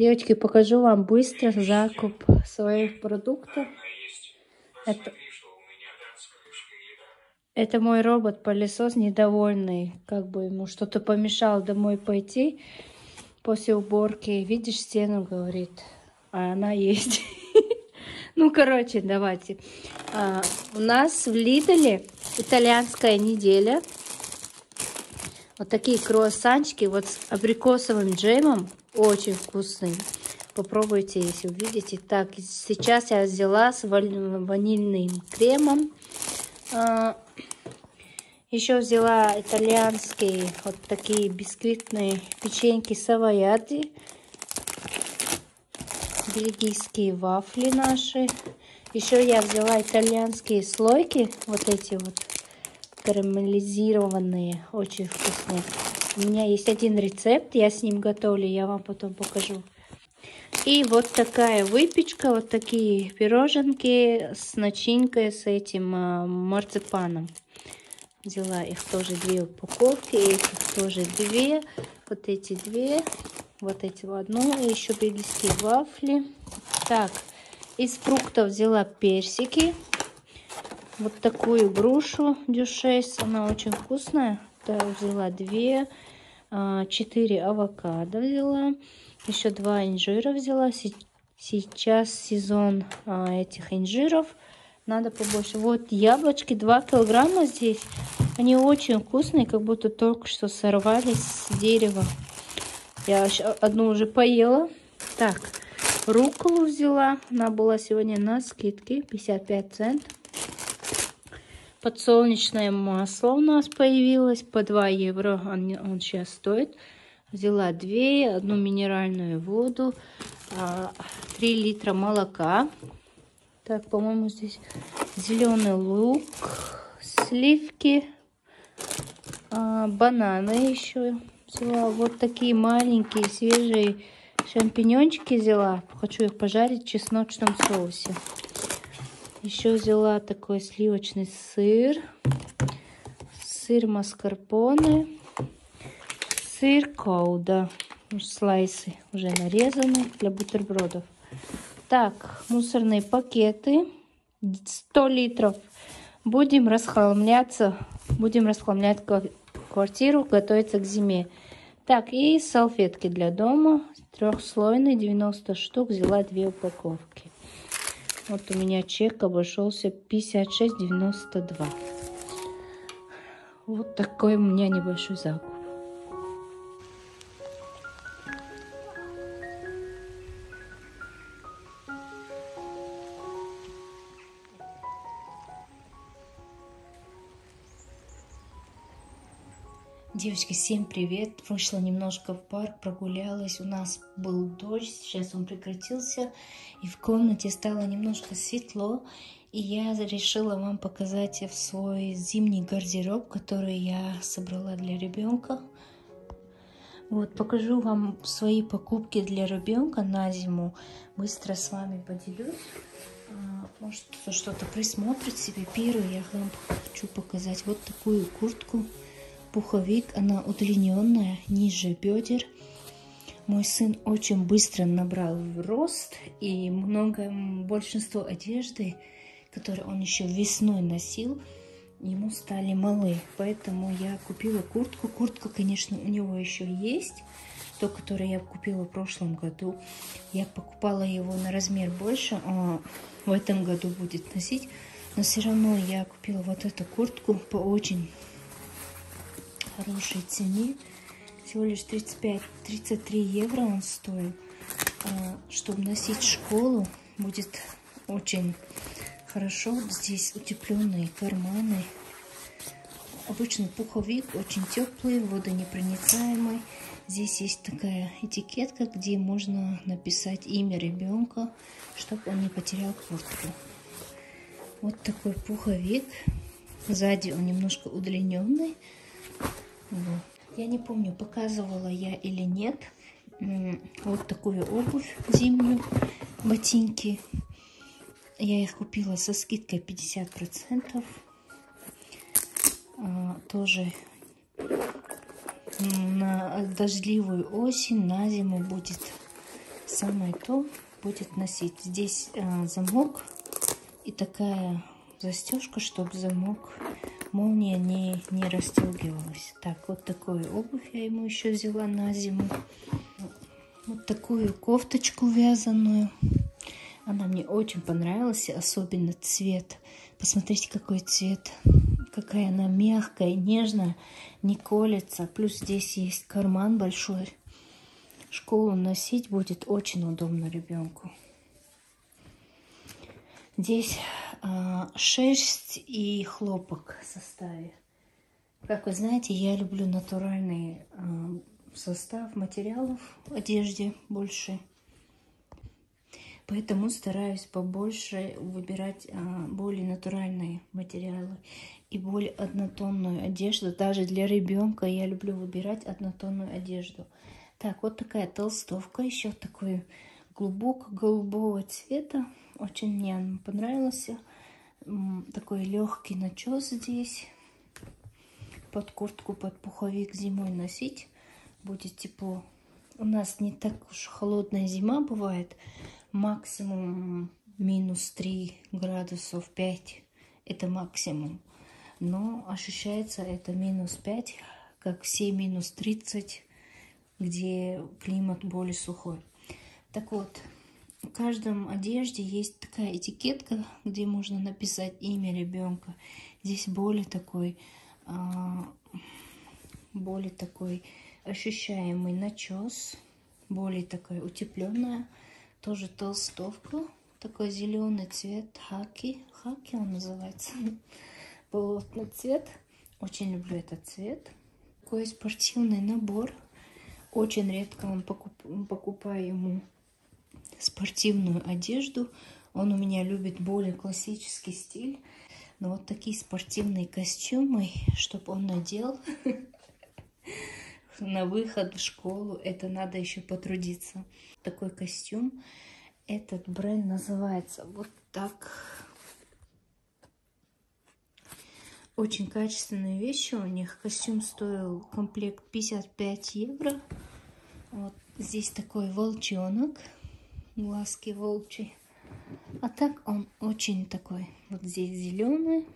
Девочки, покажу вам быстро закуп своих продуктов. Это, это мой робот-пылесос недовольный. Как бы ему что-то помешало домой пойти после уборки. Видишь стену, говорит. А она есть. Ну, короче, давайте. А, у нас в Лиделе итальянская неделя. Вот такие круассанчики вот с абрикосовым джемом. Очень вкусные. Попробуйте, если увидите. Так, сейчас я взяла с ванильным кремом. А, еще взяла итальянские вот такие бисквитные печеньки савояди. Бельгийские вафли наши. Еще я взяла итальянские слойки. Вот эти вот карамелизированные, очень вкусные. У меня есть один рецепт, я с ним готовлю, я вам потом покажу. И вот такая выпечка, вот такие пироженки с начинкой, с этим э, марципаном. Взяла их тоже две упаковки, этих тоже две, вот эти две, вот эти в одну, и еще бельгийские вафли. Так, из фруктов взяла персики, вот такую грушу дюшес. Она очень вкусная. Да, взяла две. А, четыре авокадо взяла. Еще два инжира взяла. Сейчас сезон а, этих инжиров. Надо побольше. Вот яблочки 2 килограмма здесь. Они очень вкусные, как будто только что сорвались с дерева. Я одну уже поела. Так, руколу взяла. Она была сегодня на скидке. 55 центов. Подсолнечное масло у нас появилось по 2 евро. Он, он сейчас стоит. Взяла 2, одну минеральную воду, 3 а, литра молока. Так, по-моему, здесь зеленый лук, сливки, а, бананы еще взяла. Вот такие маленькие свежие шампиньончики взяла. Хочу их пожарить в чесночном соусе. Еще взяла такой сливочный сыр, сыр маскарпоне, сыр коуда, слайсы уже нарезаны для бутербродов. Так, мусорные пакеты, 100 литров. Будем расхламляться, будем расхламлять квартиру, готовиться к зиме. Так, и салфетки для дома, трехслойные, 90 штук, взяла две упаковки. Вот у меня чек обошелся 56,92. Вот такой у меня небольшой закуп. Девочки, всем привет! Вышла немножко в парк, прогулялась. У нас был дождь, сейчас он прекратился. И в комнате стало немножко светло. И я решила вам показать свой зимний гардероб, который я собрала для ребенка. Вот, покажу вам свои покупки для ребенка на зиму. Быстро с вами поделюсь. А, может, что-то присмотрит себе. Первый я вам хочу показать вот такую куртку пуховик, она удлиненная, ниже бедер. Мой сын очень быстро набрал рост, и много, большинство одежды, которую он еще весной носил, ему стали малы. Поэтому я купила куртку. Куртка, конечно, у него еще есть. То, которое я купила в прошлом году. Я покупала его на размер больше. А в этом году будет носить. Но все равно я купила вот эту куртку по очень хорошей цене. Всего лишь 35-33 евро он стоит. А, чтобы носить в школу, будет очень хорошо. Здесь утепленные карманы. Обычный пуховик, очень теплый, водонепроницаемый. Здесь есть такая этикетка, где можно написать имя ребенка, чтобы он не потерял куртку. Вот такой пуховик. Сзади он немножко удлиненный. Я не помню, показывала я или нет. Вот такую обувь зимнюю, ботинки. Я их купила со скидкой 50%. А, тоже на дождливую осень, на зиму будет самое то будет носить. Здесь э, замок и такая застежка, чтобы замок молния не, не расстегивалась. Так, вот такую обувь я ему еще взяла на зиму. Вот такую кофточку вязаную. Она мне очень понравилась, особенно цвет. Посмотрите, какой цвет. Какая она мягкая, нежная, не колется. Плюс здесь есть карман большой. Школу носить будет очень удобно ребенку. Здесь шерсть и хлопок в составе. Как вы знаете, я люблю натуральный э, состав материалов в одежде больше. Поэтому стараюсь побольше выбирать а, более натуральные материалы и более однотонную одежду. Даже для ребенка я люблю выбирать однотонную одежду. Так, вот такая толстовка, еще такой глубоко голубого цвета. Очень мне он понравился. Такой легкий начес здесь. Под куртку, под пуховик зимой носить. Будет тепло. У нас не так уж холодная зима бывает. Максимум минус 3 градусов 5. Это максимум. Но ощущается это минус 5, как все минус 30, где климат более сухой. Так вот, в каждом одежде есть такая этикетка, где можно написать имя ребенка. Здесь более такой, а, более такой ощущаемый начес, более такая утепленная, тоже толстовка, такой зеленый цвет, хаки, хаки он называется, болотный цвет. Очень люблю этот цвет. Такой спортивный набор. Очень редко он покуп, покупаю ему спортивную одежду. Он у меня любит более классический стиль. Но вот такие спортивные костюмы, чтобы он надел на выход в школу, это надо еще потрудиться. Такой костюм. Этот бренд называется вот так. Очень качественные вещи у них. Костюм стоил комплект 55 евро. Вот здесь такой волчонок глазки волчьи. А так он очень такой, вот здесь зеленый.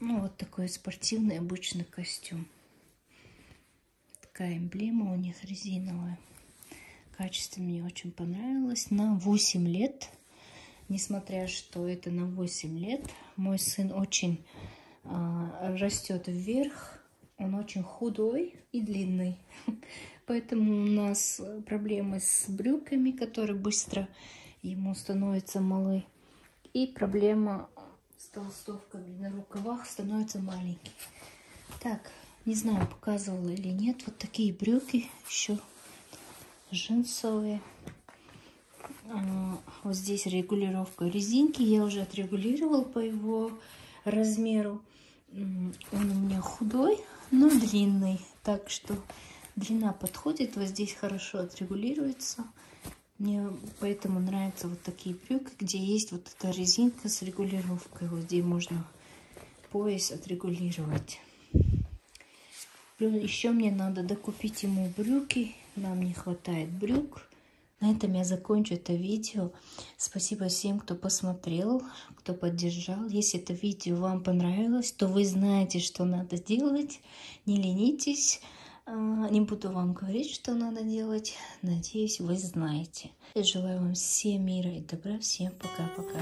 Ну, вот такой спортивный обычный костюм. Такая эмблема у них резиновая. Качество мне очень понравилось. На 8 лет, несмотря что это на 8 лет, мой сын очень а, растет вверх. Он очень худой и длинный. Поэтому у нас проблемы с брюками, которые быстро ему становятся малы. И проблема с толстовками на рукавах становится маленький. Так, не знаю, показывала или нет. Вот такие брюки еще джинсовые. А, вот здесь регулировка резинки. Я уже отрегулировала по его размеру. Он у меня худой, но длинный. Так что Длина подходит, вот здесь хорошо отрегулируется. Мне поэтому нравятся вот такие брюки, где есть вот эта резинка с регулировкой. Вот где можно пояс отрегулировать. Еще мне надо докупить ему брюки. Нам не хватает брюк. На этом я закончу это видео. Спасибо всем, кто посмотрел, кто поддержал. Если это видео вам понравилось, то вы знаете, что надо делать. Не ленитесь. А, не буду вам говорить, что надо делать. Надеюсь, вы знаете. Я желаю вам всем мира и добра. Всем пока-пока.